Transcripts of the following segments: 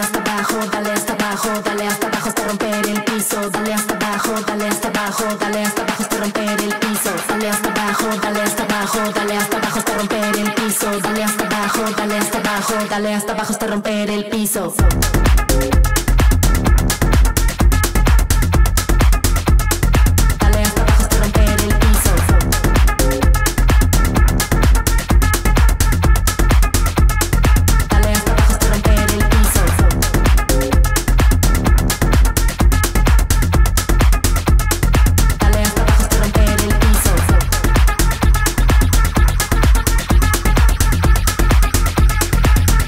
abajo, dale hasta abajo, dale hasta abajo hasta romper el piso, dale hasta abajo, dale hasta abajo, dale hasta abajo hasta romper el piso, dale hasta abajo, dale hasta abajo, dale hasta abajo hasta romper el piso, dale hasta abajo, dale hasta abajo, dale hasta abajo hasta romper el piso.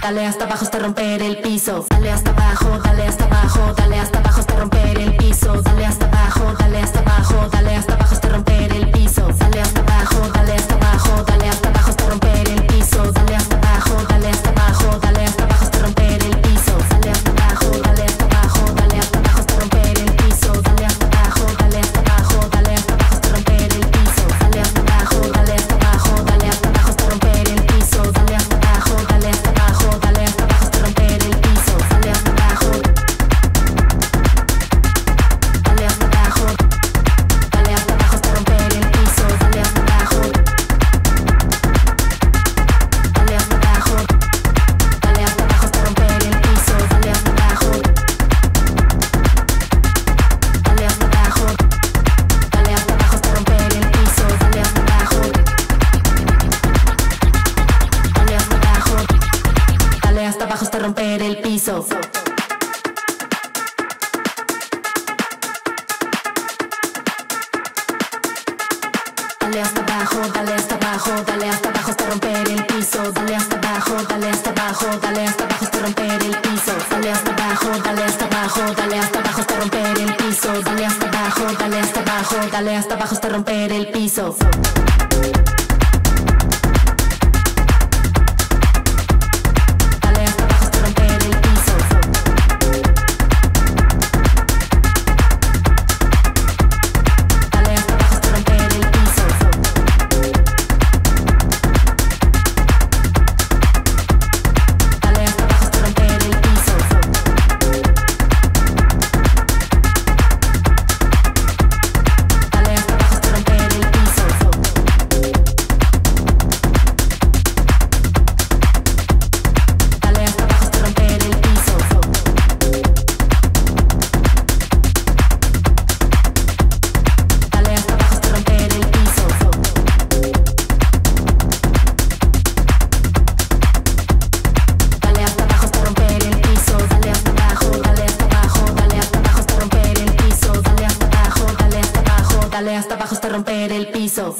Dale hasta abajo hasta romper el piso. Dale hasta abajo, dale hasta abajo, dale hasta abajo hasta romper. Dale hasta abajo hasta romper el piso. Dale hasta abajo, dale hasta abajo, dale hasta abajo hasta romper el piso. Dale hasta abajo, dale hasta abajo, dale hasta abajo hasta romper el piso. Dale hasta abajo, dale hasta abajo, dale hasta abajo hasta romper el piso. Dale hasta abajo, dale hasta abajo, dale hasta abajo hasta romper el piso. Dale hasta abajo hasta romper el piso.